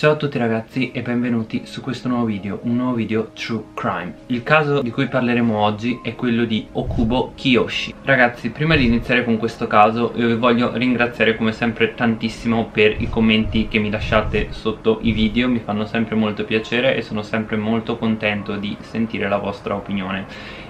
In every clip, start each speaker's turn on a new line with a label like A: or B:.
A: Ciao a tutti ragazzi e benvenuti su questo nuovo video, un nuovo video True Crime. Il caso di cui parleremo oggi è quello di Okubo Kiyoshi. Ragazzi, prima di iniziare con questo caso io vi voglio ringraziare come sempre tantissimo per i commenti che mi lasciate sotto i video Mi fanno sempre molto piacere e sono sempre molto contento di sentire la vostra opinione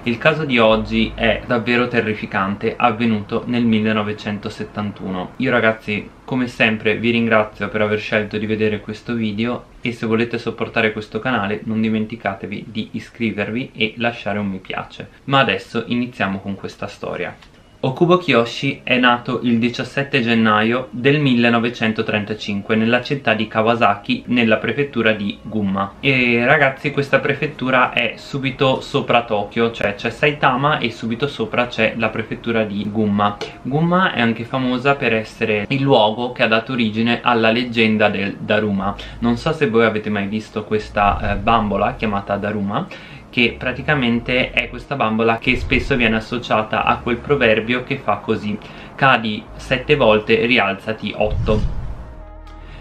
A: il caso di oggi è davvero terrificante, avvenuto nel 1971 Io ragazzi come sempre vi ringrazio per aver scelto di vedere questo video e se volete supportare questo canale non dimenticatevi di iscrivervi e lasciare un mi piace. Ma adesso iniziamo con questa storia. Okubo Kiyoshi è nato il 17 gennaio del 1935 nella città di Kawasaki nella prefettura di Gunma e ragazzi questa prefettura è subito sopra Tokyo cioè c'è Saitama e subito sopra c'è la prefettura di Gunma Gunma è anche famosa per essere il luogo che ha dato origine alla leggenda del Daruma. Non so se voi avete mai visto questa eh, bambola chiamata Daruma che praticamente è questa bambola che spesso viene associata a quel proverbio che fa così cadi sette volte rialzati otto.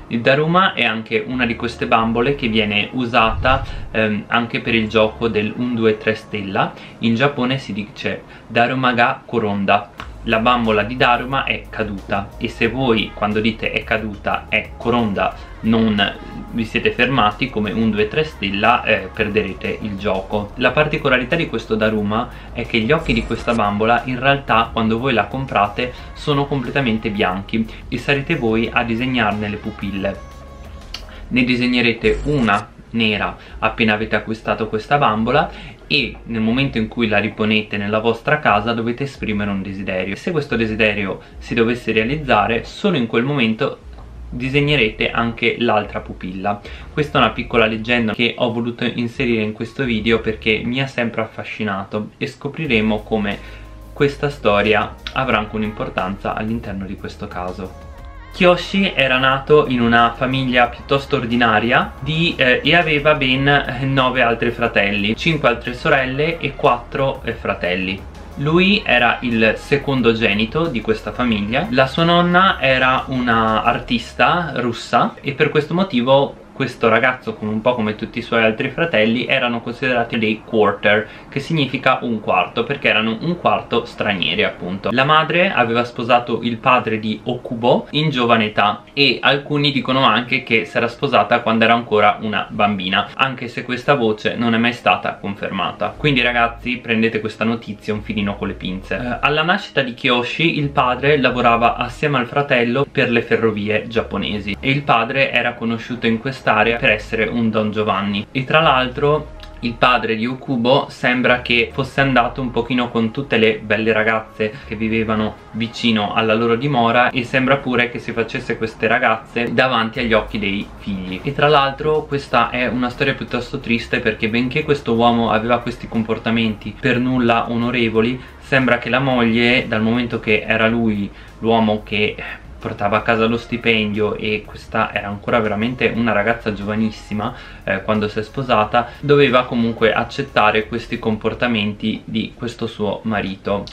A: Il Daruma è anche una di queste bambole che viene usata ehm, anche per il gioco del 1, 2, 3 stella. In Giappone si dice Darumaga Koronda la bambola di Daruma è caduta. E se voi quando dite è caduta è Koronda non vi siete fermati come un 2-3 stella eh, perderete il gioco. La particolarità di questo Daruma è che gli occhi di questa bambola in realtà quando voi la comprate sono completamente bianchi. E sarete voi a disegnarne le pupille. Ne disegnerete una nera appena avete acquistato questa bambola e nel momento in cui la riponete nella vostra casa dovete esprimere un desiderio. Se questo desiderio si dovesse realizzare solo in quel momento disegnerete anche l'altra pupilla. Questa è una piccola leggenda che ho voluto inserire in questo video perché mi ha sempre affascinato e scopriremo come questa storia avrà anche un'importanza all'interno di questo caso Kyoshi era nato in una famiglia piuttosto ordinaria di, eh, e aveva ben 9 altri fratelli, 5 altre sorelle e 4 eh, fratelli. Lui era il secondogenito di questa famiglia, la sua nonna era una artista russa e per questo motivo questo ragazzo, come un po' come tutti i suoi altri fratelli, erano considerati dei quarter, che significa un quarto, perché erano un quarto stranieri appunto. La madre aveva sposato il padre di Okubo in giovane età e alcuni dicono anche che si era sposata quando era ancora una bambina, anche se questa voce non è mai stata confermata. Quindi ragazzi prendete questa notizia un filino con le pinze. Eh, alla nascita di Kiyoshi il padre lavorava assieme al fratello per le ferrovie giapponesi e il padre era conosciuto in questa quest'area per essere un Don Giovanni. E tra l'altro il padre di Okubo sembra che fosse andato un pochino con tutte le belle ragazze che vivevano vicino alla loro dimora e sembra pure che si facesse queste ragazze davanti agli occhi dei figli. E tra l'altro questa è una storia piuttosto triste perché benché questo uomo aveva questi comportamenti per nulla onorevoli sembra che la moglie dal momento che era lui l'uomo che portava a casa lo stipendio e questa era ancora veramente una ragazza giovanissima eh, quando si è sposata doveva comunque accettare questi comportamenti di questo suo marito.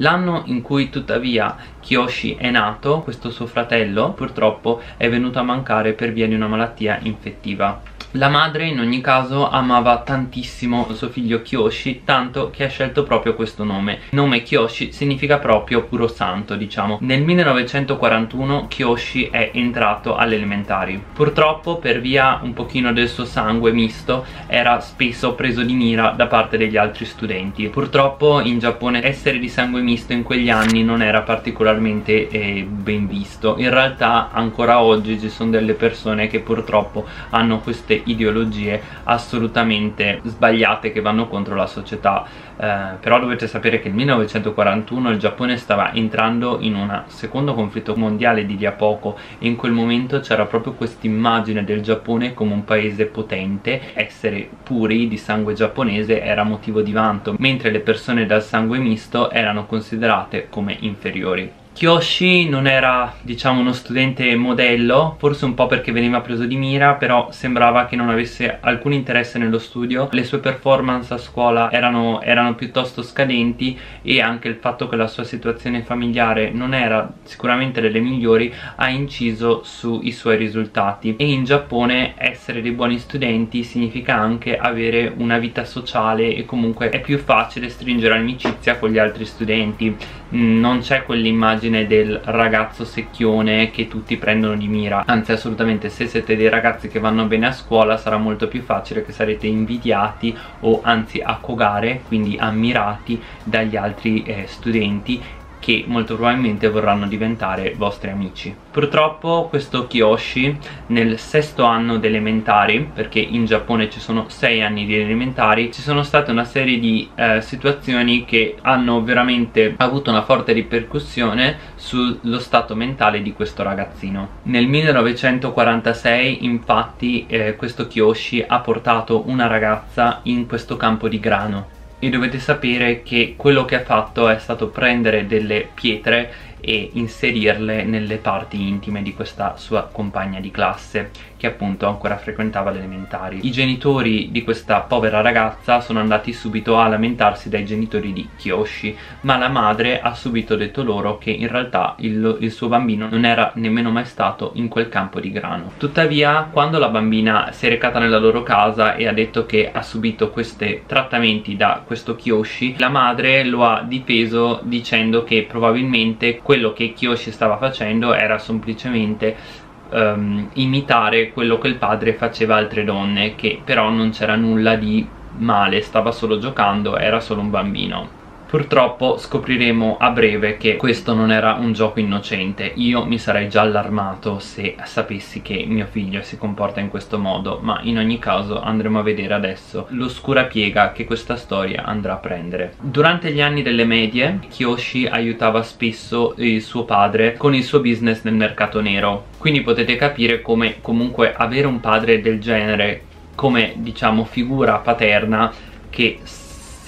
A: L'anno in cui tuttavia Kiyoshi è nato, questo suo fratello purtroppo è venuto a mancare per via di una malattia infettiva la madre in ogni caso amava tantissimo suo figlio Kyoshi tanto che ha scelto proprio questo nome. Il nome Kyoshi significa proprio puro santo diciamo. Nel 1941 Kyoshi è entrato alle elementari purtroppo per via un pochino del suo sangue misto era spesso preso di mira da parte degli altri studenti. Purtroppo in Giappone essere di sangue misto in quegli anni non era particolarmente eh, ben visto. In realtà ancora oggi ci sono delle persone che purtroppo hanno queste ideologie assolutamente sbagliate che vanno contro la società. Eh, però dovete sapere che nel 1941 il Giappone stava entrando in un secondo conflitto mondiale di lì a poco. E in quel momento c'era proprio questa immagine del Giappone come un paese potente. Essere puri di sangue giapponese era motivo di vanto mentre le persone dal sangue misto erano considerate come inferiori Kyoshi non era diciamo uno studente modello, forse un po' perché veniva preso di mira, però sembrava che non avesse alcun interesse nello studio, le sue performance a scuola erano, erano piuttosto scadenti e anche il fatto che la sua situazione familiare non era sicuramente delle migliori ha inciso sui suoi risultati. E in Giappone essere dei buoni studenti significa anche avere una vita sociale e comunque è più facile stringere amicizia con gli altri studenti non c'è quell'immagine del ragazzo secchione che tutti prendono di mira. Anzi assolutamente se siete dei ragazzi che vanno bene a scuola sarà molto più facile che sarete invidiati o anzi accogare quindi ammirati dagli altri eh, studenti che molto probabilmente vorranno diventare vostri amici. Purtroppo questo Kiyoshi nel sesto anno delle elementari perché in Giappone ci sono sei anni di elementari ci sono state una serie di eh, situazioni che hanno veramente avuto una forte ripercussione sullo stato mentale di questo ragazzino. Nel 1946 infatti eh, questo Kiyoshi ha portato una ragazza in questo campo di grano e dovete sapere che quello che ha fatto è stato prendere delle pietre e inserirle nelle parti intime di questa sua compagna di classe che appunto ancora frequentava le elementari. I genitori di questa povera ragazza sono andati subito a lamentarsi dai genitori di Kyoshi ma la madre ha subito detto loro che in realtà il, il suo bambino non era nemmeno mai stato in quel campo di grano. Tuttavia quando la bambina si è recata nella loro casa e ha detto che ha subito questi trattamenti da questo Kyoshi la madre lo ha difeso dicendo che probabilmente quello che Kyoshi stava facendo era semplicemente um, imitare quello che il padre faceva altre donne che però non c'era nulla di male, stava solo giocando, era solo un bambino Purtroppo scopriremo a breve che questo non era un gioco innocente. Io mi sarei già allarmato se sapessi che mio figlio si comporta in questo modo Ma in ogni caso andremo a vedere adesso l'oscura piega che questa storia andrà a prendere. Durante gli anni delle medie Kyoshi aiutava spesso il suo padre con il suo business nel mercato nero. Quindi potete capire come comunque avere un padre del genere come diciamo figura paterna che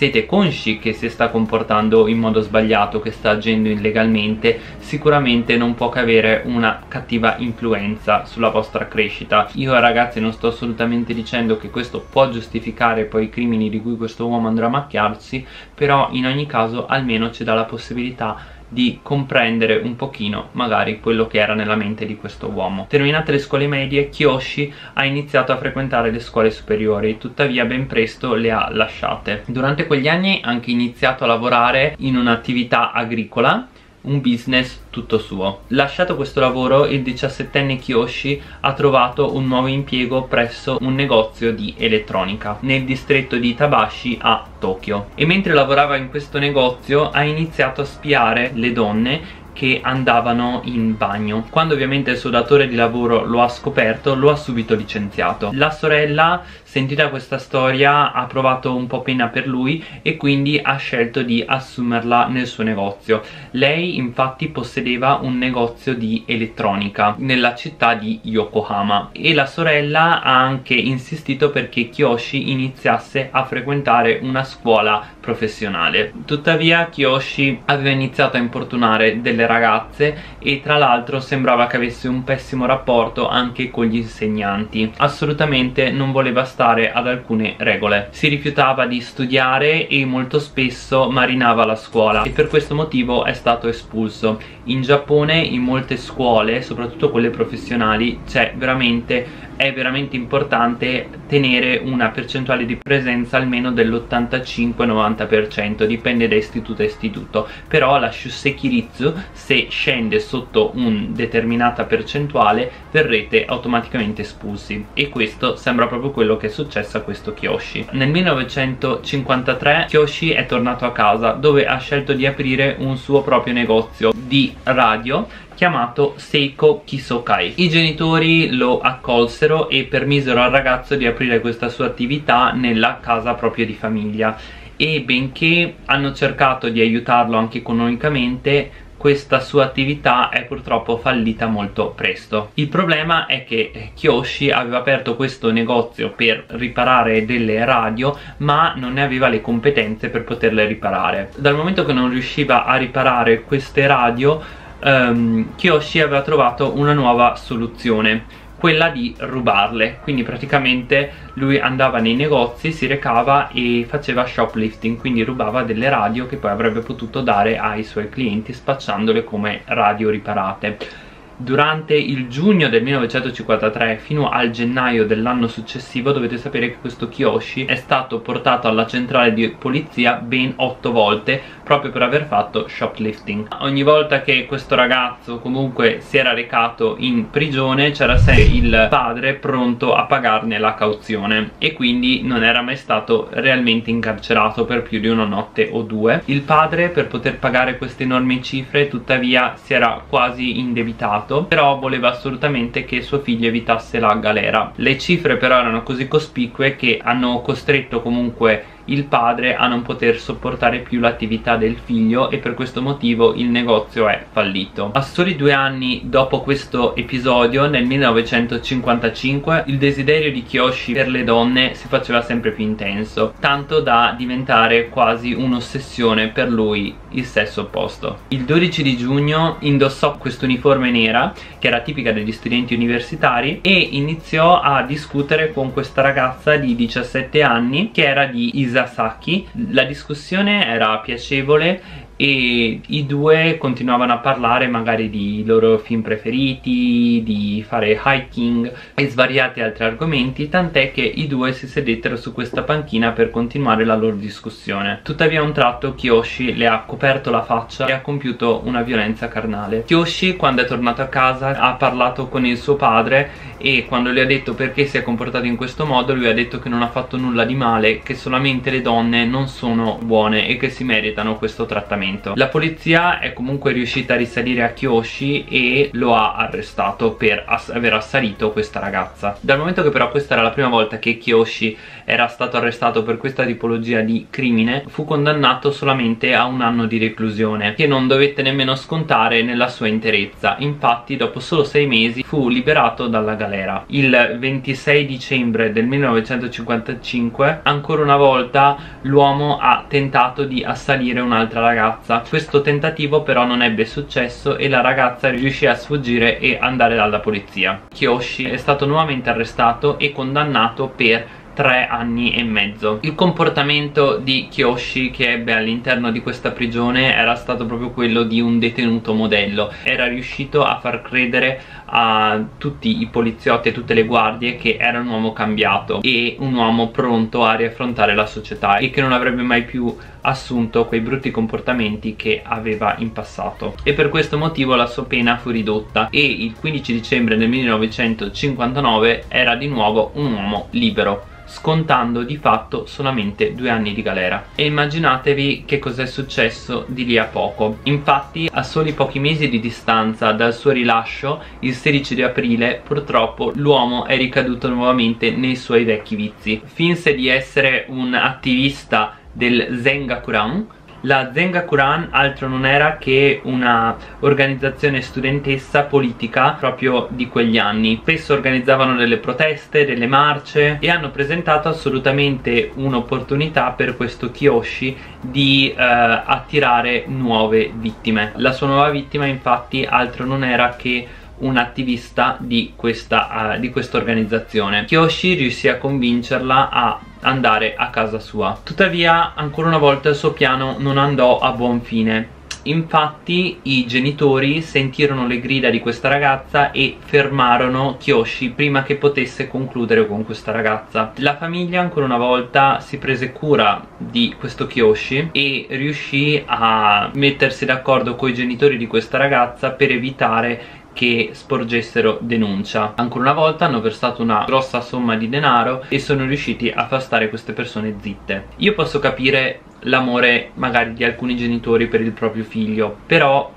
A: siete consci che si sta comportando in modo sbagliato, che sta agendo illegalmente, sicuramente non può che avere una cattiva influenza sulla vostra crescita. Io ragazzi non sto assolutamente dicendo che questo può giustificare poi i crimini di cui questo uomo andrà a macchiarsi, però in ogni caso almeno ci dà la possibilità di comprendere un pochino magari quello che era nella mente di questo uomo. Terminate le scuole medie, Kyoshi ha iniziato a frequentare le scuole superiori, tuttavia ben presto le ha lasciate. Durante quegli anni ha anche iniziato a lavorare in un'attività agricola un business tutto suo. Lasciato questo lavoro, il 17enne Kiyoshi ha trovato un nuovo impiego presso un negozio di elettronica nel distretto di Itabashi a Tokyo. E mentre lavorava in questo negozio ha iniziato a spiare le donne che andavano in bagno quando ovviamente il suo datore di lavoro lo ha scoperto lo ha subito licenziato la sorella sentita questa storia ha provato un po' pena per lui e quindi ha scelto di assumerla nel suo negozio. Lei infatti possedeva un negozio di elettronica nella città di Yokohama e la sorella ha anche insistito perché Kyoshi iniziasse a frequentare una scuola professionale. Tuttavia Kyoshi aveva iniziato a importunare delle ragazze e tra l'altro sembrava che avesse un pessimo rapporto anche con gli insegnanti. Assolutamente non voleva stare ad alcune regole. Si rifiutava di studiare e molto spesso marinava la scuola e per questo motivo è stato espulso. In Giappone in molte scuole soprattutto quelle professionali c'è veramente è veramente importante tenere una percentuale di presenza almeno dell'85-90% dipende da istituto a istituto. Però la Shuseki Ritsu se scende sotto una determinata percentuale verrete automaticamente espulsi. E questo sembra proprio quello che è successo a questo Kyoshi. Nel 1953 Kyoshi è tornato a casa dove ha scelto di aprire un suo proprio negozio di radio chiamato Seiko Kisokai. I genitori lo accolsero e permisero al ragazzo di aprire questa sua attività nella casa propria di famiglia e benché hanno cercato di aiutarlo anche economicamente questa sua attività è purtroppo fallita molto presto. Il problema è che Kyoshi aveva aperto questo negozio per riparare delle radio ma non ne aveva le competenze per poterle riparare. Dal momento che non riusciva a riparare queste radio um, Kiyoshi aveva trovato una nuova soluzione quella di rubarle. Quindi praticamente lui andava nei negozi, si recava e faceva shoplifting quindi rubava delle radio che poi avrebbe potuto dare ai suoi clienti spacciandole come radio riparate durante il giugno del 1953 fino al gennaio dell'anno successivo dovete sapere che questo Kiyoshi è stato portato alla centrale di polizia ben 8 volte proprio per aver fatto shoplifting. Ogni volta che questo ragazzo comunque si era recato in prigione c'era sempre il padre pronto a pagarne la cauzione e quindi non era mai stato realmente incarcerato per più di una notte o due. Il padre per poter pagare queste enormi cifre tuttavia si era quasi indebitato passato però voleva assolutamente che suo figlio evitasse la galera. Le cifre però erano così cospicue che hanno costretto comunque il padre a non poter sopportare più l'attività del figlio e per questo motivo il negozio è fallito. A soli due anni dopo questo episodio, nel 1955, il desiderio di Kiyoshi per le donne si faceva sempre più intenso, tanto da diventare quasi un'ossessione per lui il sesso opposto. Il 12 di giugno indossò questo uniforme nera, che era tipica degli studenti universitari, e iniziò a discutere con questa ragazza di 17 anni che era di Isabella Sasaki la discussione era piacevole e i due continuavano a parlare magari di loro film preferiti, di fare hiking e svariati altri argomenti, tant'è che i due si sedettero su questa panchina per continuare la loro discussione. Tuttavia a un tratto Kiyoshi le ha coperto la faccia e ha compiuto una violenza carnale. Kiyoshi quando è tornato a casa ha parlato con il suo padre e quando le ha detto perché si è comportato in questo modo lui ha detto che non ha fatto nulla di male, che solamente le donne non sono buone e che si meritano questo trattamento momento. La polizia è comunque riuscita a risalire a Kyoshi e lo ha arrestato per ass aver assalito questa ragazza. Dal momento che però questa era la prima volta che Kyoshi era stato arrestato per questa tipologia di crimine fu condannato solamente a un anno di reclusione che non dovette nemmeno scontare nella sua interezza. Infatti dopo solo sei mesi fu liberato dalla galera. Il 26 dicembre del 1955 ancora una volta l'uomo ha tentato di assalire un'altra ragazza. Questo tentativo però non ebbe successo e la ragazza riuscì a sfuggire e andare dalla polizia. Kyoshi è stato nuovamente arrestato e condannato per tre anni e mezzo. Il comportamento di Kyoshi che ebbe all'interno di questa prigione era stato proprio quello di un detenuto modello. Era riuscito a far credere a tutti i poliziotti e tutte le guardie che era un uomo cambiato e un uomo pronto a riaffrontare la società e che non avrebbe mai più assunto quei brutti comportamenti che aveva in passato. E per questo motivo la sua pena fu ridotta e il 15 dicembre del 1959 era di nuovo un uomo libero scontando di fatto solamente due anni di galera. E immaginatevi che cos'è successo di lì a poco. Infatti a soli pochi mesi di distanza dal suo rilascio il 16 di aprile purtroppo l'uomo è ricaduto nuovamente nei suoi vecchi vizi. Finse di essere un attivista del Zengakuran la Zengakuran altro non era che una organizzazione studentessa politica proprio di quegli anni. Spesso organizzavano delle proteste, delle marce e hanno presentato assolutamente un'opportunità per questo Kiyoshi di eh, attirare nuove vittime. La sua nuova vittima infatti altro non era che un attivista di questa, uh, di questa organizzazione. Kyoshi riuscì a convincerla a andare a casa sua. Tuttavia ancora una volta il suo piano non andò a buon fine. Infatti i genitori sentirono le grida di questa ragazza e fermarono Kyoshi prima che potesse concludere con questa ragazza. La famiglia ancora una volta si prese cura di questo Kyoshi e riuscì a mettersi d'accordo con i genitori di questa ragazza per evitare che sporgessero denuncia. Ancora una volta hanno versato una grossa somma di denaro e sono riusciti a far stare queste persone zitte. Io posso capire l'amore magari di alcuni genitori per il proprio figlio però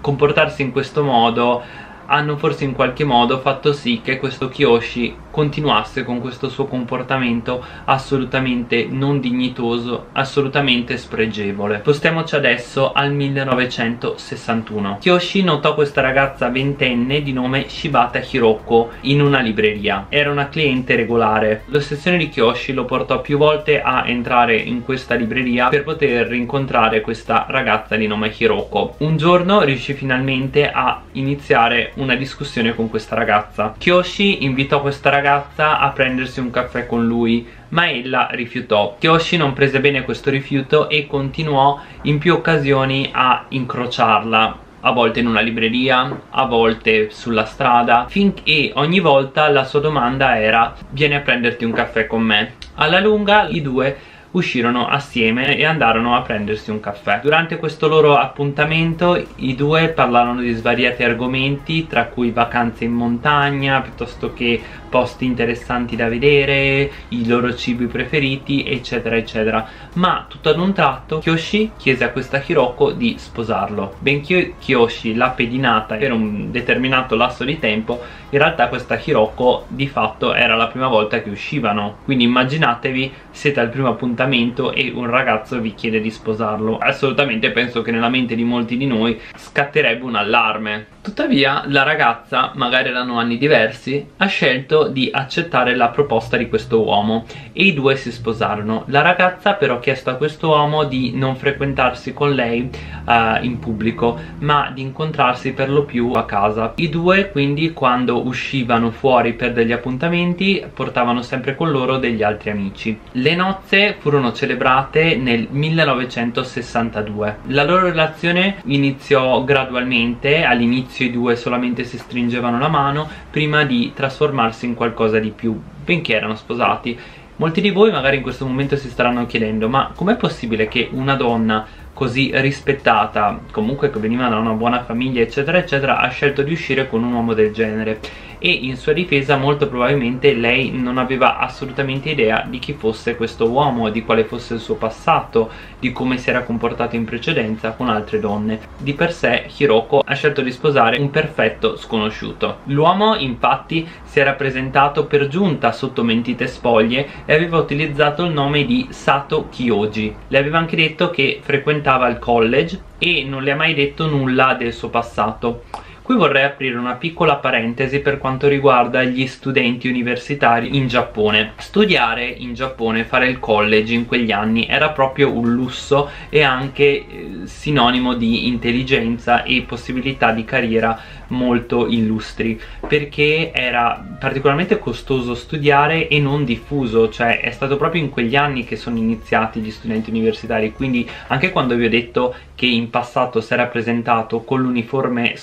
A: comportarsi in questo modo hanno forse in qualche modo fatto sì che questo Kyoshi continuasse con questo suo comportamento assolutamente non dignitoso, assolutamente spregevole. Spostiamoci adesso al 1961. Kiyoshi notò questa ragazza ventenne di nome Shibata Hiroko in una libreria. Era una cliente regolare. L'ossessione di Kiyoshi lo portò più volte a entrare in questa libreria per poter rincontrare questa ragazza di nome Hiroko. Un giorno riuscì finalmente a iniziare una discussione con questa ragazza. Kiyoshi invitò questa ragazza a prendersi un caffè con lui ma ella rifiutò. Kiyoshi non prese bene questo rifiuto e continuò in più occasioni a incrociarla a volte in una libreria, a volte sulla strada, finché ogni volta la sua domanda era vieni a prenderti un caffè con me. Alla lunga i due uscirono assieme e andarono a prendersi un caffè. Durante questo loro appuntamento i due parlarono di svariati argomenti tra cui vacanze in montagna piuttosto che posti interessanti da vedere, i loro cibi preferiti eccetera eccetera ma tutto ad un tratto Kyoshi chiese a questa Hiroko di sposarlo benché Kyoshi l'ha pedinata per un determinato lasso di tempo in realtà questa Hiroko di fatto era la prima volta che uscivano quindi immaginatevi siete al primo appuntamento e un ragazzo vi chiede di sposarlo. Assolutamente penso che nella mente di molti di noi scatterebbe un allarme tuttavia la ragazza magari erano anni diversi ha scelto di accettare la proposta di questo uomo e i due si sposarono. La ragazza però ha chiesto a questo uomo di non frequentarsi con lei uh, in pubblico ma di incontrarsi per lo più a casa. I due quindi quando uscivano fuori per degli appuntamenti portavano sempre con loro degli altri amici. Le nozze furono celebrate nel 1962. La loro relazione iniziò gradualmente, all'inizio i due solamente si stringevano la mano prima di trasformarsi in qualcosa di più, benché erano sposati. Molti di voi magari in questo momento si staranno chiedendo ma com'è possibile che una donna così rispettata, comunque che veniva da una buona famiglia eccetera eccetera, ha scelto di uscire con un uomo del genere e in sua difesa molto probabilmente lei non aveva assolutamente idea di chi fosse questo uomo, di quale fosse il suo passato, di come si era comportato in precedenza con altre donne. Di per sé Hiroko ha scelto di sposare un perfetto sconosciuto. L'uomo infatti si era presentato per giunta sotto mentite spoglie e aveva utilizzato il nome di Sato Kyoji. Le aveva anche detto che frequentava il college e non le ha mai detto nulla del suo passato. Qui vorrei aprire una piccola parentesi per quanto riguarda gli studenti universitari in Giappone. Studiare in Giappone, fare il college in quegli anni era proprio un lusso e anche eh, sinonimo di intelligenza e possibilità di carriera molto illustri perché era particolarmente costoso studiare e non diffuso cioè è stato proprio in quegli anni che sono iniziati gli studenti universitari quindi anche quando vi ho detto che in passato si era presentato con l'uniforme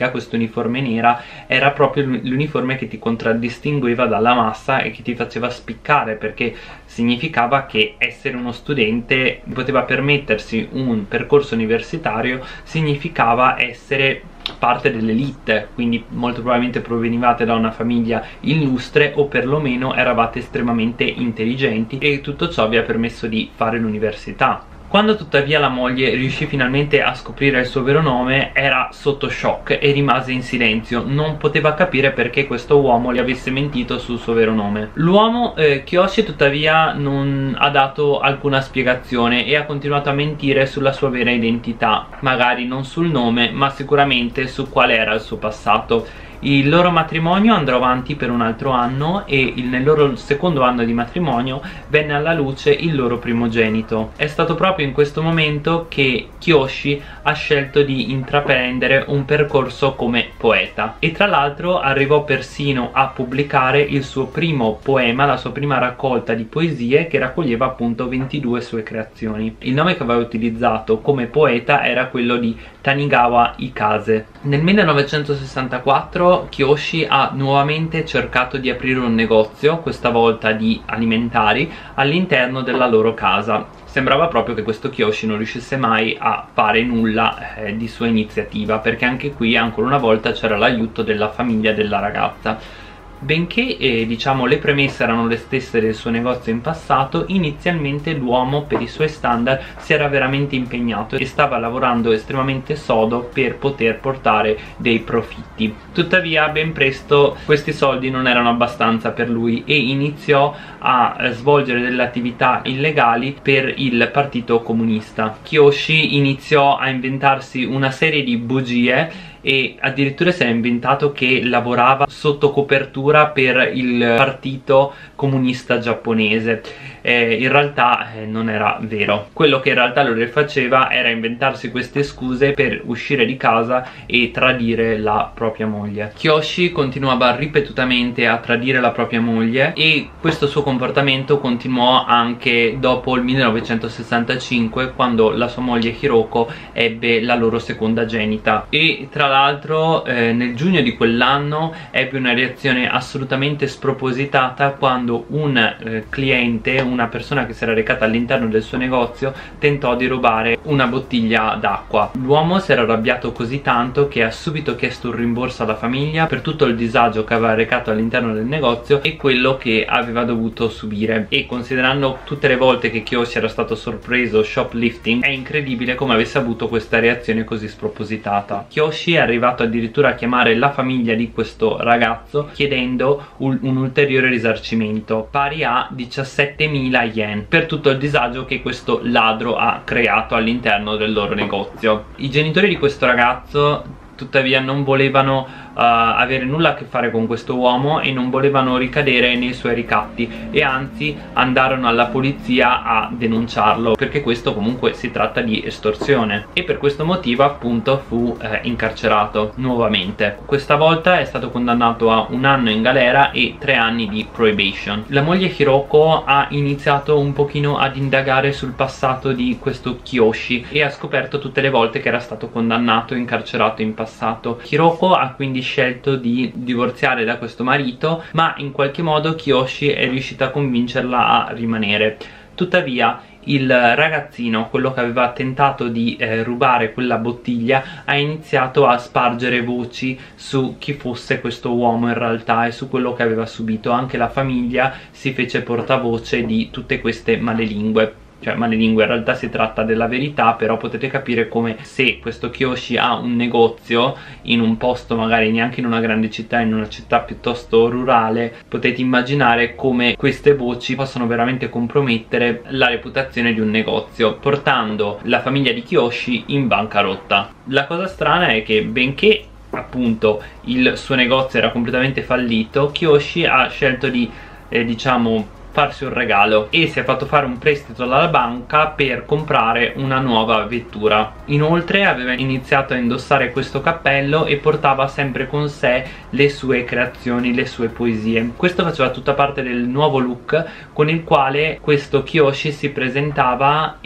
A: scolastica questo uniforme nera era proprio l'uniforme che ti contraddistingueva dalla massa e che ti faceva spiccare perché significava che essere uno studente poteva permettersi un percorso universitario significava essere parte dell'elite quindi molto probabilmente provenivate da una famiglia illustre o perlomeno eravate estremamente intelligenti e tutto ciò vi ha permesso di fare l'università quando tuttavia la moglie riuscì finalmente a scoprire il suo vero nome era sotto shock e rimase in silenzio, non poteva capire perché questo uomo le avesse mentito sul suo vero nome. L'uomo eh, Kyoshi tuttavia non ha dato alcuna spiegazione e ha continuato a mentire sulla sua vera identità, magari non sul nome ma sicuramente su qual era il suo passato il loro matrimonio andrà avanti per un altro anno e il, nel loro secondo anno di matrimonio venne alla luce il loro primogenito. È stato proprio in questo momento che Kyoshi ha scelto di intraprendere un percorso come poeta e tra l'altro arrivò persino a pubblicare il suo primo poema, la sua prima raccolta di poesie che raccoglieva appunto 22 sue creazioni. Il nome che aveva utilizzato come poeta era quello di Tanigawa Ikase. Nel 1964 Kyoshi ha nuovamente cercato di aprire un negozio, questa volta di alimentari, all'interno della loro casa. Sembrava proprio che questo Kyoshi non riuscisse mai a fare nulla eh, di sua iniziativa, perché anche qui ancora una volta c'era l'aiuto della famiglia della ragazza Benché eh, diciamo le premesse erano le stesse del suo negozio in passato, inizialmente l'uomo per i suoi standard si era veramente impegnato e stava lavorando estremamente sodo per poter portare dei profitti. Tuttavia ben presto questi soldi non erano abbastanza per lui e iniziò a eh, svolgere delle attività illegali per il partito comunista. Kiyoshi iniziò a inventarsi una serie di bugie e addirittura si è inventato che lavorava sotto copertura per il partito comunista giapponese. Eh, in realtà eh, non era vero. Quello che in realtà lui faceva era inventarsi queste scuse per uscire di casa e tradire la propria moglie. Kyoshi continuava ripetutamente a tradire la propria moglie e questo suo comportamento continuò anche dopo il 1965 quando la sua moglie Hiroko ebbe la loro seconda genita. E tra l'altro eh, nel giugno di quell'anno ebbe una reazione assolutamente spropositata quando un eh, cliente, una persona che si era recata all'interno del suo negozio tentò di rubare una bottiglia d'acqua. L'uomo si era arrabbiato così tanto che ha subito chiesto un rimborso alla famiglia per tutto il disagio che aveva recato all'interno del negozio e quello che aveva dovuto subire. E considerando tutte le volte che Kyoshi era stato sorpreso shoplifting è incredibile come avesse avuto questa reazione così spropositata. Kyoshi è arrivato addirittura a chiamare la famiglia di questo ragazzo chiedendo un, un ulteriore risarcimento pari a 17.000 yen per tutto il disagio che questo ladro ha creato all'interno del loro negozio. I genitori di questo ragazzo tuttavia non volevano avere nulla a che fare con questo uomo e non volevano ricadere nei suoi ricatti e anzi andarono alla polizia a denunciarlo perché questo comunque si tratta di estorsione. E per questo motivo appunto fu eh, incarcerato nuovamente. Questa volta è stato condannato a un anno in galera e tre anni di prohibition la moglie Hiroko ha iniziato un pochino ad indagare sul passato di questo Kiyoshi e ha scoperto tutte le volte che era stato condannato e incarcerato in passato. Hiroko ha quindi scelto di divorziare da questo marito ma in qualche modo Kiyoshi è riuscita a convincerla a rimanere tuttavia il ragazzino, quello che aveva tentato di eh, rubare quella bottiglia, ha iniziato a spargere voci su chi fosse questo uomo in realtà e su quello che aveva subito. Anche la famiglia si fece portavoce di tutte queste malelingue cioè malelingue in realtà si tratta della verità però potete capire come se questo Kyoshi ha un negozio in un posto magari neanche in una grande città in una città piuttosto rurale potete immaginare come queste voci possono veramente compromettere la reputazione di un negozio portando la famiglia di Kyoshi in bancarotta. La cosa strana è che benché appunto il suo negozio era completamente fallito Kyoshi ha scelto di eh, diciamo farsi un regalo e si è fatto fare un prestito dalla banca per comprare una nuova vettura inoltre aveva iniziato a indossare questo cappello e portava sempre con sé le sue creazioni, le sue poesie questo faceva tutta parte del nuovo look con il quale questo Kyoshi si presentava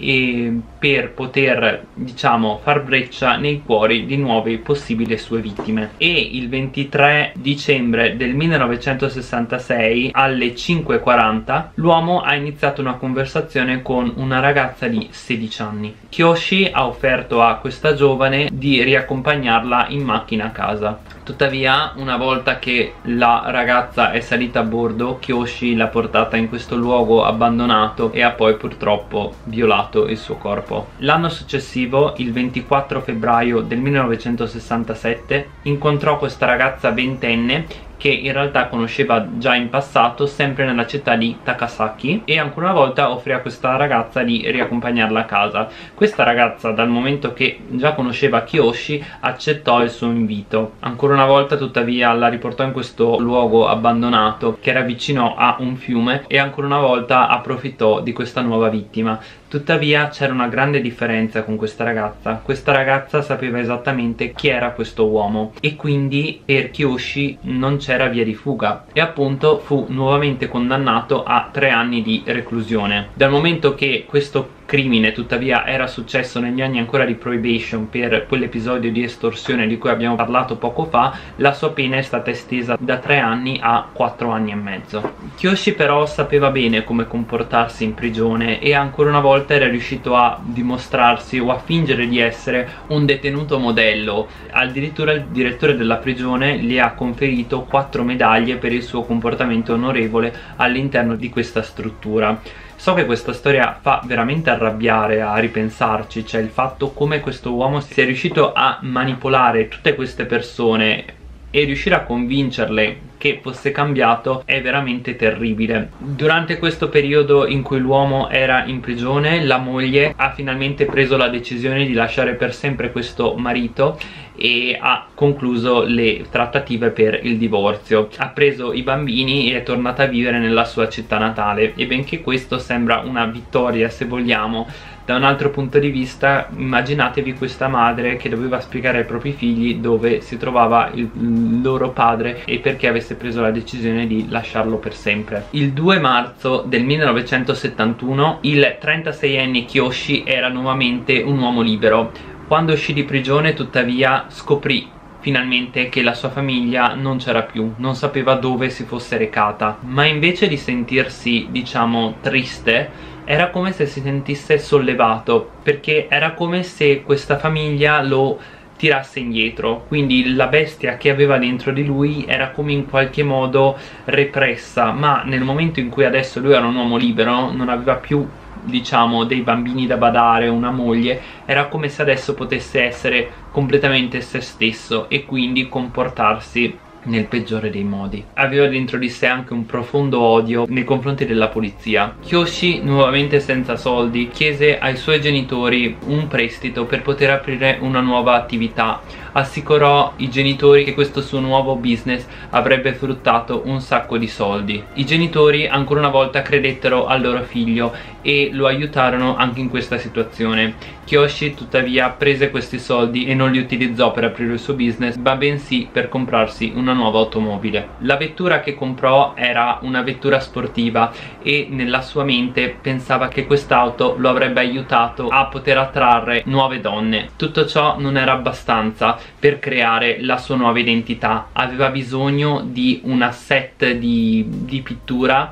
A: per poter diciamo far breccia nei cuori di nuove possibili sue vittime e il 23 dicembre del 1966 alle 5.40 volta l'uomo ha iniziato una conversazione con una ragazza di 16 anni. Kyoshi ha offerto a questa giovane di riaccompagnarla in macchina a casa. Tuttavia, una volta che la ragazza è salita a bordo, Kyoshi l'ha portata in questo luogo abbandonato e ha poi purtroppo violato il suo corpo. L'anno successivo, il 24 febbraio del 1967, incontrò questa ragazza ventenne che in realtà conosceva già in passato sempre nella città di Takasaki e ancora una volta offrì a questa ragazza di riaccompagnarla a casa. Questa ragazza dal momento che già conosceva Kiyoshi accettò il suo invito. Ancora una volta tuttavia la riportò in questo luogo abbandonato che era vicino a un fiume e ancora una volta approfittò di questa nuova vittima Tuttavia c'era una grande differenza con questa ragazza. Questa ragazza sapeva esattamente chi era questo uomo E quindi per Kyoshi non c'era via di fuga E appunto fu nuovamente condannato a tre anni di reclusione. Dal momento che questo crimine tuttavia era successo negli anni ancora di prohibition per quell'episodio di estorsione di cui abbiamo parlato poco fa. La sua pena è stata estesa da 3 anni a 4 anni e mezzo. Kyoshi però sapeva bene come comportarsi in prigione e ancora una volta era riuscito a dimostrarsi o a fingere di essere un detenuto modello. Addirittura il direttore della prigione gli ha conferito 4 medaglie per il suo comportamento onorevole all'interno di questa struttura So che questa storia fa veramente arrabbiare a ripensarci, cioè il fatto come questo uomo sia riuscito a manipolare tutte queste persone e riuscire a convincerle che fosse cambiato è veramente terribile. Durante questo periodo in cui l'uomo era in prigione, la moglie ha finalmente preso la decisione di lasciare per sempre questo marito e ha concluso le trattative per il divorzio. Ha preso i bambini e è tornata a vivere nella sua città natale e benché questo sembra una vittoria se vogliamo da un altro punto di vista immaginatevi questa madre che doveva spiegare ai propri figli dove si trovava il loro padre e perché avesse preso la decisione di lasciarlo per sempre. Il 2 marzo del 1971 il 36enne Kyoshi era nuovamente un uomo libero. Quando uscì di prigione tuttavia scoprì finalmente che la sua famiglia non c'era più, non sapeva dove si fosse recata, ma invece di sentirsi, diciamo, triste, era come se si sentisse sollevato, perché era come se questa famiglia lo tirasse indietro. Quindi la bestia che aveva dentro di lui era come in qualche modo repressa ma nel momento in cui adesso lui era un uomo libero non aveva più diciamo dei bambini da badare, una moglie, era come se adesso potesse essere completamente se stesso e quindi comportarsi nel peggiore dei modi. Aveva dentro di sé anche un profondo odio nei confronti della polizia. Kyoshi, nuovamente senza soldi, chiese ai suoi genitori un prestito per poter aprire una nuova attività. Assicurò i genitori che questo suo nuovo business avrebbe fruttato un sacco di soldi. I genitori ancora una volta credettero al loro figlio e lo aiutarono anche in questa situazione. Kyoshi tuttavia prese questi soldi e non li utilizzò per aprire il suo business ma bensì per comprarsi una nuova automobile. La vettura che comprò era una vettura sportiva e nella sua mente pensava che quest'auto lo avrebbe aiutato a poter attrarre nuove donne. Tutto ciò non era abbastanza per creare la sua nuova identità, aveva bisogno di un asset di, di pittura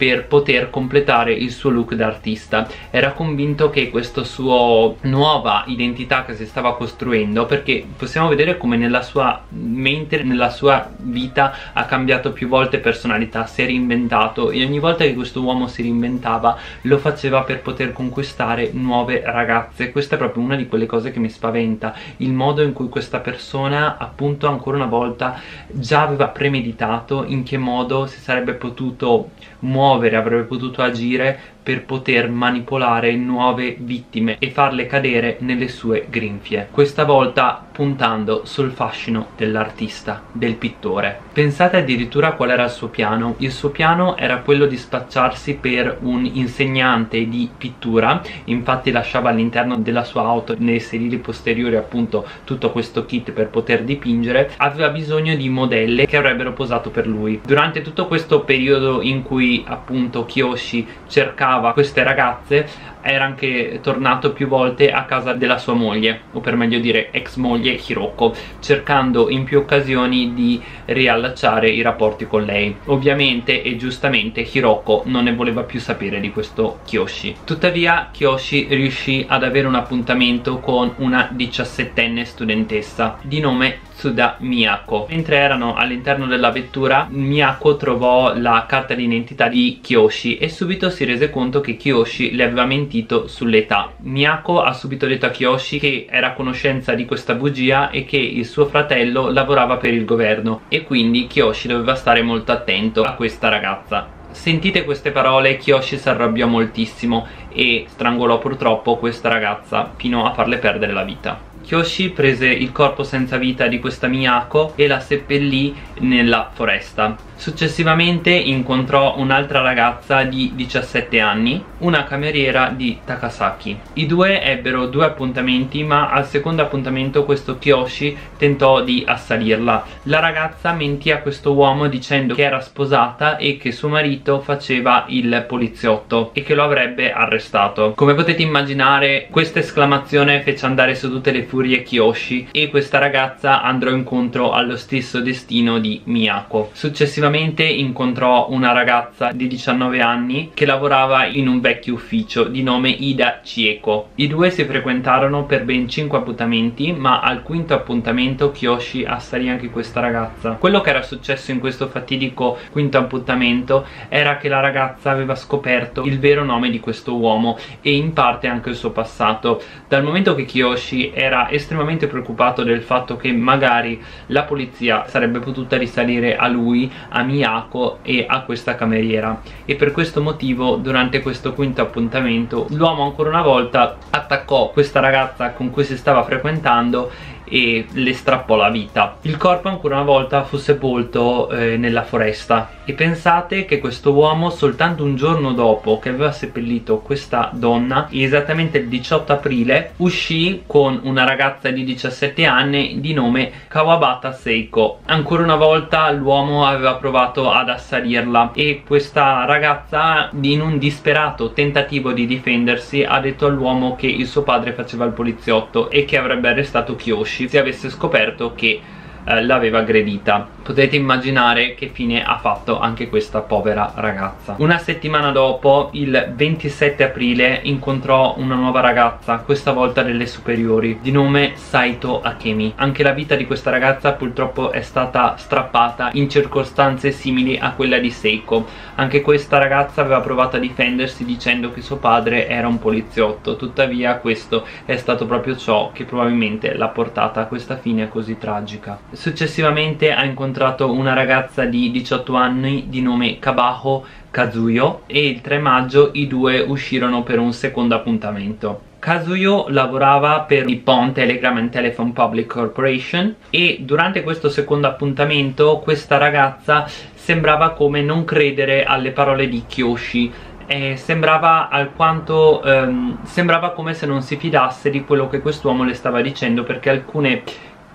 A: per poter completare il suo look da artista. Era convinto che questa sua nuova identità che si stava costruendo perché possiamo vedere come nella sua mente, nella sua vita ha cambiato più volte personalità, si è reinventato e ogni volta che questo uomo si reinventava lo faceva per poter conquistare nuove ragazze. Questa è proprio una di quelle cose che mi spaventa il modo in cui questa persona appunto ancora una volta già aveva premeditato in che modo si sarebbe potuto muovere, avrebbe potuto agire per poter manipolare nuove vittime e farle cadere nelle sue grinfie questa volta puntando sul fascino dell'artista, del pittore. Pensate addirittura qual era il suo piano. Il suo piano era quello di spacciarsi per un insegnante di pittura infatti lasciava all'interno della sua auto nei sedili posteriori appunto tutto questo kit per poter dipingere. Aveva bisogno di modelle che avrebbero posato per lui. Durante tutto questo periodo in cui appunto Kyoshi cercava cercava queste ragazze era anche tornato più volte a casa della sua moglie o per meglio dire ex moglie Hiroko cercando in più occasioni di riallacciare i rapporti con lei. Ovviamente e giustamente Hiroko non ne voleva più sapere di questo Kyoshi. Tuttavia Kyoshi riuscì ad avere un appuntamento con una diciassettenne studentessa di nome Tsuda Miyako. Mentre erano all'interno della vettura Miyako trovò la carta d'identità di Kyoshi e subito si rese conto che Kyoshi le aveva mentito sull'età. Miyako ha subito detto a Kyoshi che era a conoscenza di questa bugia e che il suo fratello lavorava per il governo e quindi Kyoshi doveva stare molto attento a questa ragazza. Sentite queste parole, Kyoshi si arrabbiò moltissimo e strangolò purtroppo questa ragazza fino a farle perdere la vita. Kyoshi prese il corpo senza vita di questa Miyako e la seppellì nella foresta Successivamente incontrò un'altra ragazza di 17 anni, una cameriera di Takasaki. I due ebbero due appuntamenti ma al secondo appuntamento questo Kiyoshi tentò di assalirla. La ragazza mentì a questo uomo dicendo che era sposata e che suo marito faceva il poliziotto e che lo avrebbe arrestato. Come potete immaginare questa esclamazione fece andare su tutte le furie Kiyoshi e questa ragazza andrò incontro allo stesso destino di Miyako. Successivamente incontrò una ragazza di 19 anni che lavorava in un vecchio ufficio di nome Ida Chieko. I due si frequentarono per ben 5 appuntamenti ma al quinto appuntamento Kiyoshi assalì anche questa ragazza. Quello che era successo in questo fatidico quinto appuntamento era che la ragazza aveva scoperto il vero nome di questo uomo e in parte anche il suo passato. Dal momento che Kiyoshi era estremamente preoccupato del fatto che magari la polizia sarebbe potuta risalire a lui, a Miyako e a questa cameriera. E per questo motivo durante questo quinto appuntamento l'uomo ancora una volta attaccò questa ragazza con cui si stava frequentando e le strappò la vita. Il corpo ancora una volta fu sepolto eh, nella foresta e pensate che questo uomo soltanto un giorno dopo che aveva seppellito questa donna, esattamente il 18 aprile, uscì con una ragazza di 17 anni di nome Kawabata Seiko. Ancora una volta l'uomo aveva provato ad assalirla e questa ragazza in un disperato tentativo di difendersi ha detto all'uomo che il suo padre faceva il poliziotto e che avrebbe arrestato Kyoshi Yoshi se avesse scoperto che eh, l'aveva aggredita. Potete immaginare che fine ha fatto anche questa povera ragazza. Una settimana dopo il 27 aprile incontrò una nuova ragazza questa volta delle superiori di nome Saito Akemi. Anche la vita di questa ragazza purtroppo è stata strappata in circostanze simili a quella di Seiko. Anche questa ragazza aveva provato a difendersi dicendo che suo padre era un poliziotto. Tuttavia questo è stato proprio ciò che probabilmente l'ha portata a questa fine così tragica Successivamente ha incontrato una ragazza di 18 anni di nome Kabaho Kazuyo e il 3 maggio i due uscirono per un secondo appuntamento. Kazuyo lavorava per Nippon Telegram and Telephone Public Corporation e durante questo secondo appuntamento questa ragazza sembrava come non credere alle parole di Kyoshi eh, sembrava alquanto ehm, sembrava come se non si fidasse di quello che quest'uomo le stava dicendo perché alcune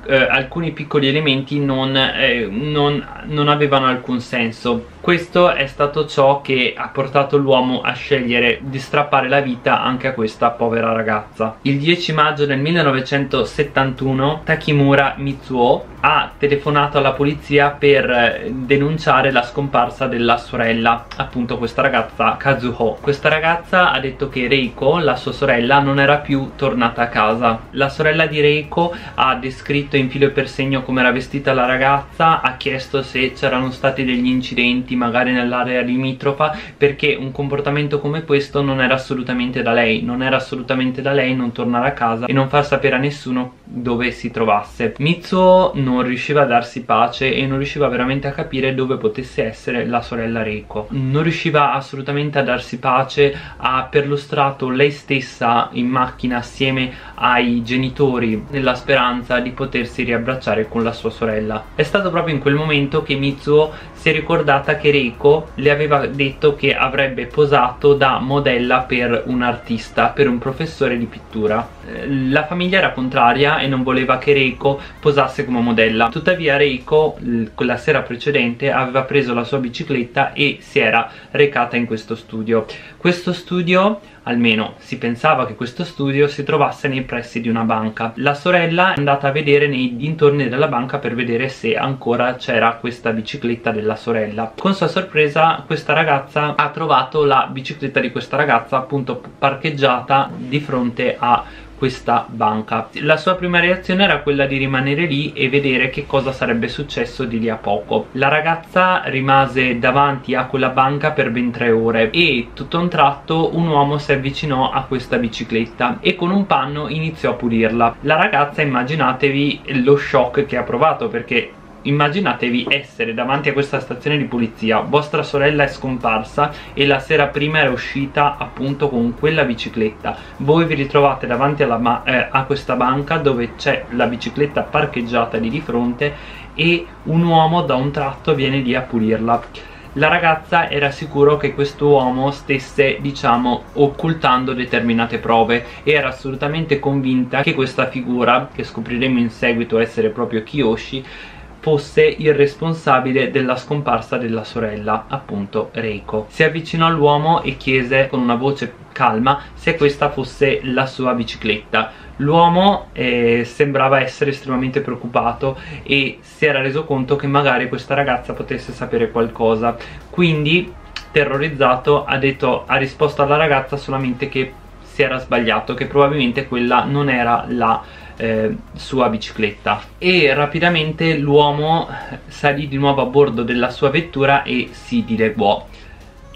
A: eh, alcuni piccoli elementi non, eh, non, non avevano alcun senso questo è stato ciò che ha portato l'uomo a scegliere di strappare la vita anche a questa povera ragazza. Il 10 maggio del 1971 Takimura Mitsuo ha telefonato alla polizia per eh, denunciare la scomparsa della sorella, appunto questa ragazza Kazuho. Questa ragazza ha detto che Reiko, la sua sorella, non era più tornata a casa. La sorella di Reiko ha descritto in filo e per segno come era vestita la ragazza, ha chiesto se c'erano stati degli incidenti magari nell'area limitrofa perché un comportamento come questo non era assolutamente da lei. Non era assolutamente da lei non tornare a casa e non far sapere a nessuno dove si trovasse. Mitsuo non riusciva a darsi pace e non riusciva veramente a capire dove potesse essere la sorella Reiko non riusciva assolutamente a darsi pace ha perlustrato lei stessa in macchina assieme ai genitori nella speranza di potersi riabbracciare con la sua sorella. È stato proprio in quel momento che Mitsuo si è ricordata che Reiko le aveva detto che avrebbe posato da modella per un artista, per un professore di pittura. Eh, la famiglia era contraria e non voleva che Reiko posasse come modella. Tuttavia Reiko, la sera precedente, aveva preso la sua bicicletta e si era recata in questo studio. Questo studio almeno si pensava che questo studio si trovasse nei pressi di una banca. La sorella è andata a vedere nei dintorni della banca per vedere se ancora c'era questa bicicletta della sorella. Con sua sorpresa questa ragazza ha trovato la bicicletta di questa ragazza appunto parcheggiata di fronte a questa banca. La sua prima reazione era quella di rimanere lì e vedere che cosa sarebbe successo di lì a poco. La ragazza rimase davanti a quella banca per ben tre ore e tutto un tratto un uomo si avvicinò a questa bicicletta e con un panno iniziò a pulirla. La ragazza immaginatevi lo shock che ha provato perché immaginatevi essere davanti a questa stazione di polizia vostra sorella è scomparsa e la sera prima era uscita appunto con quella bicicletta. Voi vi ritrovate davanti eh, a questa banca dove c'è la bicicletta parcheggiata lì di fronte e un uomo da un tratto viene lì a pulirla. La ragazza era sicuro che questo uomo stesse diciamo occultando determinate prove e era assolutamente convinta che questa figura che scopriremo in seguito essere proprio Kiyoshi fosse il responsabile della scomparsa della sorella, appunto Reiko. Si avvicinò all'uomo e chiese con una voce calma se questa fosse la sua bicicletta. L'uomo eh, sembrava essere estremamente preoccupato e si era reso conto che magari questa ragazza potesse sapere qualcosa. Quindi, terrorizzato, ha, detto, ha risposto alla ragazza solamente che si era sbagliato, che probabilmente quella non era la eh, sua bicicletta. E rapidamente l'uomo salì di nuovo a bordo della sua vettura e si dileguò.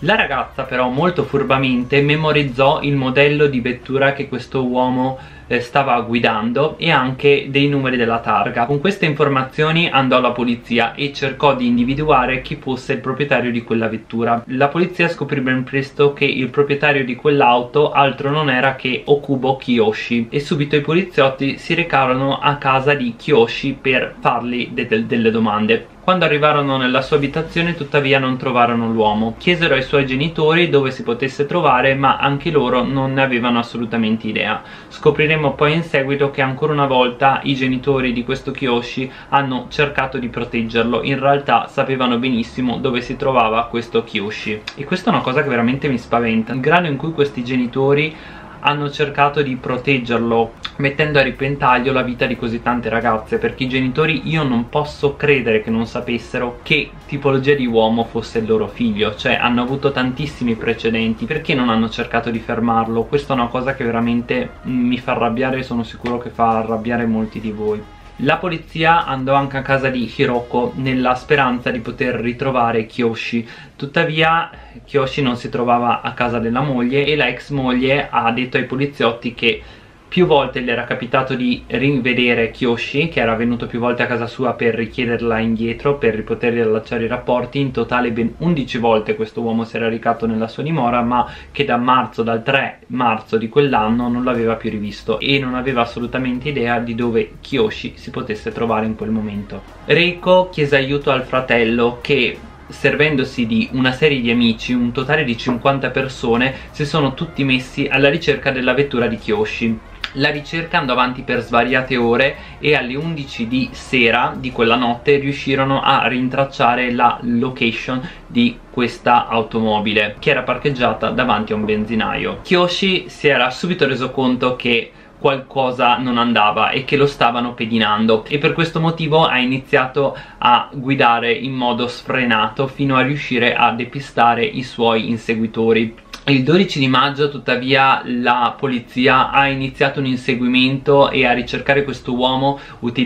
A: La ragazza però molto furbamente memorizzò il modello di vettura che questo uomo eh, stava guidando e anche dei numeri della targa. Con queste informazioni andò alla polizia e cercò di individuare chi fosse il proprietario di quella vettura. La polizia scoprì ben presto che il proprietario di quell'auto altro non era che Okubo Kiyoshi e subito i poliziotti si recarono a casa di Kiyoshi per fargli de de delle domande. Quando arrivarono nella sua abitazione tuttavia non trovarono l'uomo. Chiesero ai suoi genitori dove si potesse trovare ma anche loro non ne avevano assolutamente idea. Scopriremo poi in seguito che ancora una volta i genitori di questo Kiyoshi hanno cercato di proteggerlo, in realtà sapevano benissimo dove si trovava questo Kiyoshi. E questa è una cosa che veramente mi spaventa. Il grado in cui questi genitori hanno cercato di proteggerlo mettendo a ripentaglio la vita di così tante ragazze perché i genitori io non posso credere che non sapessero che tipologia di uomo fosse il loro figlio. Cioè hanno avuto tantissimi precedenti perché non hanno cercato di fermarlo? Questa è una cosa che veramente mi fa arrabbiare e sono sicuro che fa arrabbiare molti di voi la polizia andò anche a casa di Hiroko nella speranza di poter ritrovare Kyoshi, tuttavia Kyoshi non si trovava a casa della moglie e la ex moglie ha detto ai poliziotti che più volte le era capitato di rivedere Kyoshi che era venuto più volte a casa sua per richiederla indietro per poter riallacciare i rapporti. In totale ben 11 volte questo uomo si era recato nella sua dimora ma che da marzo, dal 3 marzo di quell'anno non l'aveva più rivisto e non aveva assolutamente idea di dove Kyoshi si potesse trovare in quel momento. Reiko chiese aiuto al fratello che servendosi di una serie di amici, un totale di 50 persone, si sono tutti messi alla ricerca della vettura di Kyoshi la ricerca andò avanti per svariate ore e alle 11 di sera di quella notte riuscirono a rintracciare la location di questa automobile che era parcheggiata davanti a un benzinaio. Kyoshi si era subito reso conto che qualcosa non andava e che lo stavano pedinando e per questo motivo ha iniziato a guidare in modo sfrenato fino a riuscire a depistare i suoi inseguitori il 12 di maggio tuttavia la polizia ha iniziato un inseguimento e a ricercare questo uomo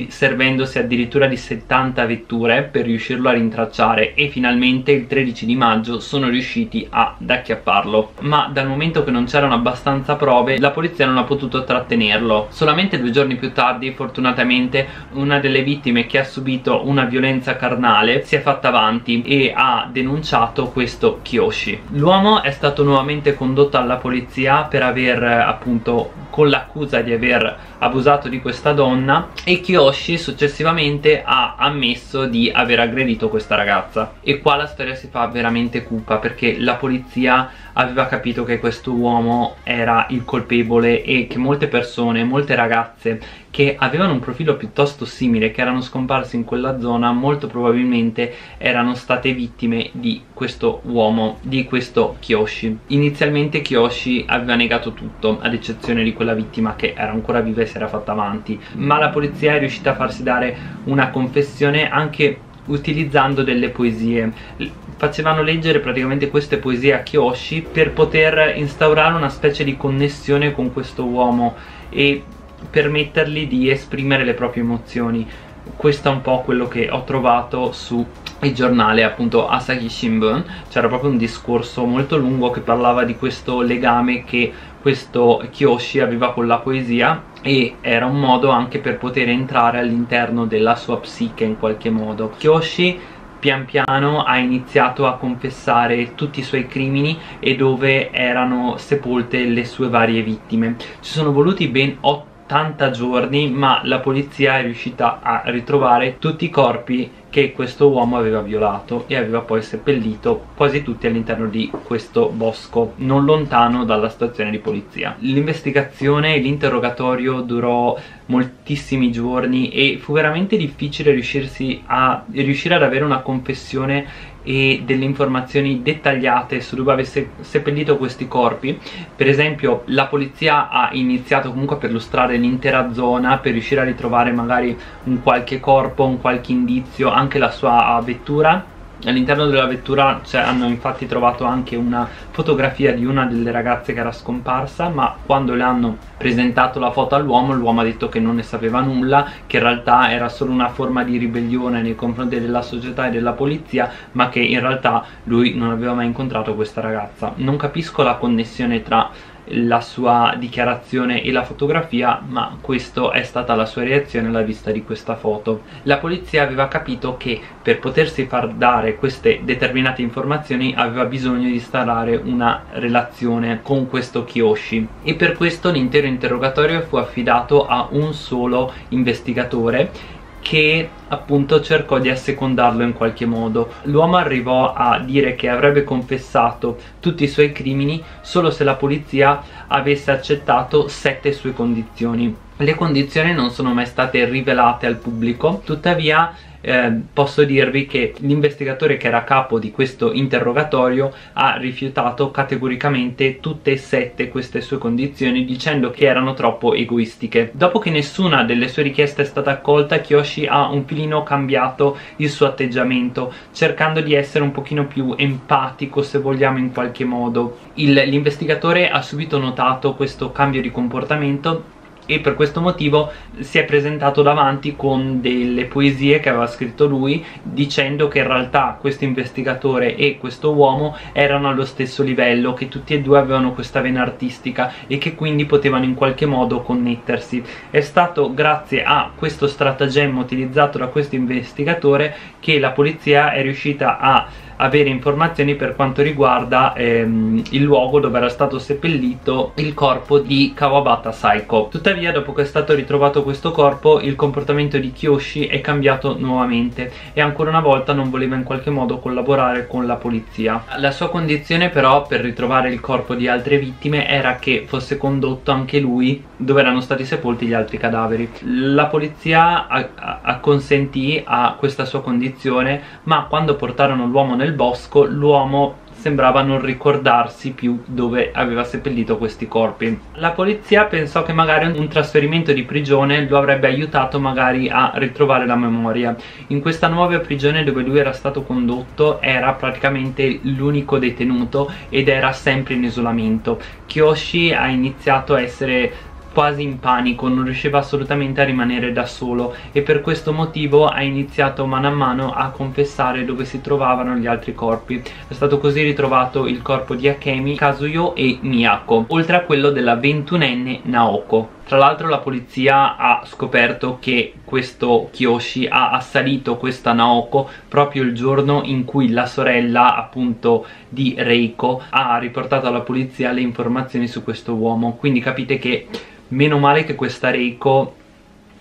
A: servendosi addirittura di 70 vetture per riuscirlo a rintracciare e finalmente il 13 di maggio sono riusciti ad acchiapparlo. Ma dal momento che non c'erano abbastanza prove la polizia non ha potuto trattenerlo. Solamente due giorni più tardi fortunatamente una delle vittime che ha subito una violenza carnale si è fatta avanti e ha denunciato questo Kyoshi. L'uomo è stato nuovamente nuovamente condotto alla polizia per aver appunto con l'accusa di aver abusato di questa donna e Kiyoshi successivamente ha ammesso di aver aggredito questa ragazza e qua la storia si fa veramente cupa perché la polizia aveva capito che questo uomo era il colpevole e che molte persone, molte ragazze che avevano un profilo piuttosto simile, che erano scomparse in quella zona, molto probabilmente erano state vittime di questo uomo, di questo Kyoshi. Inizialmente Kyoshi aveva negato tutto, ad eccezione di quella vittima che era ancora viva e si era fatta avanti, ma la polizia è riuscita a farsi dare una confessione anche utilizzando delle poesie. Facevano leggere praticamente queste poesie a Kyoshi per poter instaurare una specie di connessione con questo uomo e permettergli di esprimere le proprie emozioni. Questo è un po' quello che ho trovato su il giornale appunto Asahi Shimbun c'era proprio un discorso molto lungo che parlava di questo legame che questo Kyoshi aveva con la poesia e era un modo anche per poter entrare all'interno della sua psiche in qualche modo. Kyoshi pian piano ha iniziato a confessare tutti i suoi crimini e dove erano sepolte le sue varie vittime. Ci sono voluti ben 80 giorni ma la polizia è riuscita a ritrovare tutti i corpi che questo uomo aveva violato e aveva poi seppellito quasi tutti all'interno di questo bosco non lontano dalla stazione di polizia. L'investigazione e l'interrogatorio durò moltissimi giorni e fu veramente difficile riuscirsi a riuscire ad avere una confessione e delle informazioni dettagliate su dove avesse seppellito questi corpi. Per esempio la polizia ha iniziato comunque a perlustrare l'intera zona per riuscire a ritrovare magari un qualche corpo, un qualche indizio anche la sua vettura all'interno della vettura cioè, hanno infatti trovato anche una fotografia di una delle ragazze che era scomparsa ma quando le hanno presentato la foto all'uomo l'uomo ha detto che non ne sapeva nulla che in realtà era solo una forma di ribellione nei confronti della società e della polizia ma che in realtà lui non aveva mai incontrato questa ragazza. Non capisco la connessione tra la sua dichiarazione e la fotografia ma questa è stata la sua reazione alla vista di questa foto. La polizia aveva capito che per potersi far dare queste determinate informazioni aveva bisogno di installare una relazione con questo Kiyoshi. E per questo l'intero interrogatorio fu affidato a un solo investigatore che appunto cercò di assecondarlo in qualche modo. L'uomo arrivò a dire che avrebbe confessato tutti i suoi crimini solo se la polizia avesse accettato sette sue condizioni. Le condizioni non sono mai state rivelate al pubblico, tuttavia eh, posso dirvi che l'investigatore che era capo di questo interrogatorio ha rifiutato categoricamente tutte e sette queste sue condizioni dicendo che erano troppo egoistiche. Dopo che nessuna delle sue richieste è stata accolta, Kyoshi ha un filino cambiato il suo atteggiamento, cercando di essere un pochino più empatico se vogliamo in qualche modo. l'investigatore ha subito notato questo cambio di comportamento e per questo motivo si è presentato davanti con delle poesie che aveva scritto lui dicendo che in realtà questo investigatore e questo uomo erano allo stesso livello che tutti e due avevano questa vena artistica e che quindi potevano in qualche modo connettersi. È stato grazie a questo stratagemma utilizzato da questo investigatore che la polizia è riuscita a avere informazioni per quanto riguarda ehm, il luogo dove era stato seppellito il corpo di Kawabata Saiko. Tuttavia dopo che è stato ritrovato questo corpo il comportamento di Kyoshi è cambiato nuovamente e ancora una volta non voleva in qualche modo collaborare con la polizia. La sua condizione però per ritrovare il corpo di altre vittime era che fosse condotto anche lui dove erano stati sepolti gli altri cadaveri. La polizia acconsentì a questa sua condizione ma quando portarono l'uomo nel bosco l'uomo sembrava non ricordarsi più dove aveva seppellito questi corpi. La polizia pensò che magari un trasferimento di prigione lo avrebbe aiutato magari a ritrovare la memoria. In questa nuova prigione dove lui era stato condotto era praticamente l'unico detenuto ed era sempre in isolamento. Kyoshi ha iniziato a essere quasi in panico, non riusciva assolutamente a rimanere da solo e per questo motivo ha iniziato mano a mano a confessare dove si trovavano gli altri corpi. È stato così ritrovato il corpo di Akemi, Kazuyo e Miyako, oltre a quello della ventunenne Naoko. Tra l'altro la polizia ha scoperto che questo Kiyoshi ha assalito questa Naoko proprio il giorno in cui la sorella appunto di Reiko ha riportato alla polizia le informazioni su questo uomo quindi capite che meno male che questa Reiko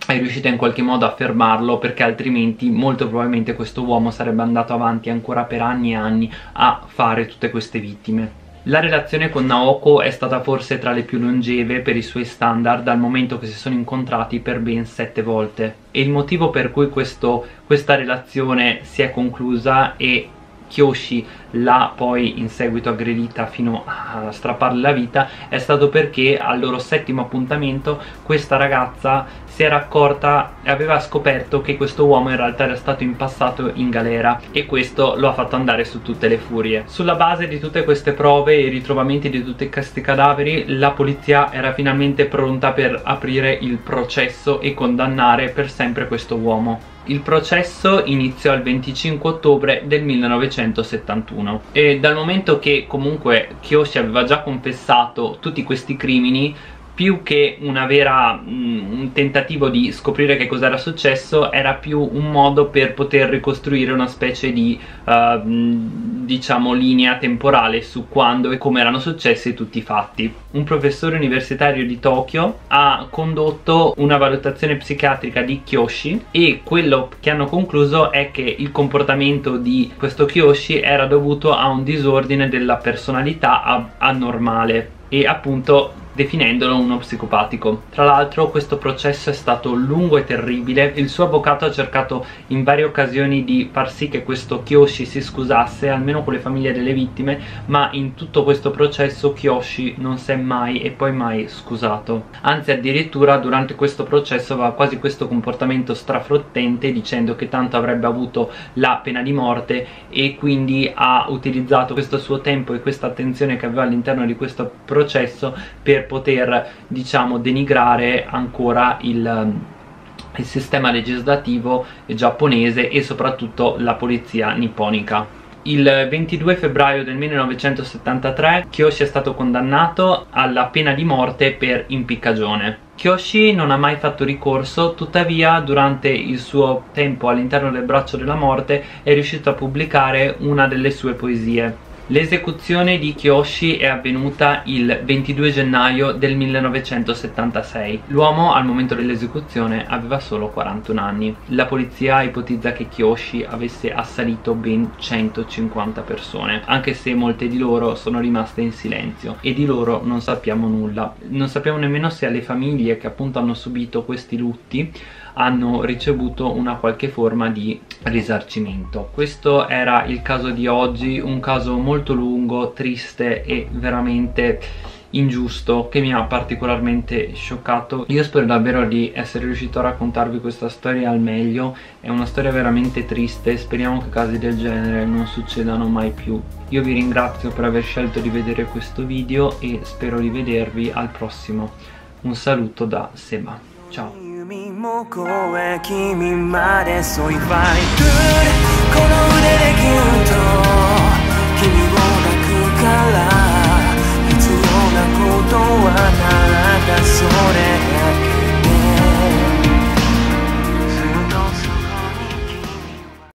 A: è riuscita in qualche modo a fermarlo perché altrimenti molto probabilmente questo uomo sarebbe andato avanti ancora per anni e anni a fare tutte queste vittime. La relazione con Naoko è stata forse tra le più longeve per i suoi standard dal momento che si sono incontrati per ben sette volte. E il motivo per cui questo, questa relazione si è conclusa è Kyoshi l'ha poi in seguito aggredita fino a strapparle la vita è stato perché al loro settimo appuntamento questa ragazza si era accorta e aveva scoperto che questo uomo in realtà era stato in passato in galera e questo lo ha fatto andare su tutte le furie. Sulla base di tutte queste prove e i ritrovamenti di tutti questi cadaveri la polizia era finalmente pronta per aprire il processo e condannare per sempre questo uomo. Il processo iniziò il 25 ottobre del 1971 e dal momento che comunque Kyoshi aveva già confessato tutti questi crimini più che una vera, mm, un tentativo di scoprire che cosa era successo era più un modo per poter ricostruire una specie di uh, diciamo linea temporale su quando e come erano successi tutti i fatti. Un professore universitario di Tokyo ha condotto una valutazione psichiatrica di Kyoshi e quello che hanno concluso è che il comportamento di questo Kyoshi era dovuto a un disordine della personalità anormale e appunto definendolo uno psicopatico. Tra l'altro questo processo è stato lungo e terribile, il suo avvocato ha cercato in varie occasioni di far sì che questo Kyoshi si scusasse, almeno con le famiglie delle vittime, ma in tutto questo processo Kyoshi non si è mai e poi mai scusato. Anzi addirittura durante questo processo aveva quasi questo comportamento strafrottente dicendo che tanto avrebbe avuto la pena di morte e quindi ha utilizzato questo suo tempo e questa attenzione che aveva all'interno di questo processo per per poter diciamo denigrare ancora il, il sistema legislativo giapponese e soprattutto la polizia nipponica. Il 22 febbraio del 1973 Kyoshi è stato condannato alla pena di morte per impiccagione. Kyoshi non ha mai fatto ricorso, tuttavia durante il suo tempo all'interno del braccio della morte è riuscito a pubblicare una delle sue poesie L'esecuzione di Kyoshi è avvenuta il 22 gennaio del 1976. L'uomo al momento dell'esecuzione aveva solo 41 anni. La polizia ipotizza che Kyoshi avesse assalito ben 150 persone, anche se molte di loro sono rimaste in silenzio e di loro non sappiamo nulla. Non sappiamo nemmeno se alle famiglie che appunto hanno subito questi lutti hanno ricevuto una qualche forma di risarcimento. Questo era il caso di oggi un caso molto lungo triste e veramente ingiusto che mi ha particolarmente scioccato. Io spero davvero di essere riuscito a raccontarvi questa storia al meglio. È una storia veramente triste speriamo che casi del genere non succedano mai più. Io vi ringrazio per aver scelto di vedere questo video e spero di vedervi al prossimo. Un saluto da Seba. Ciao 海も越え君まで添い if I ルこの腕でギュンと君を抱くから必要なことはただそれ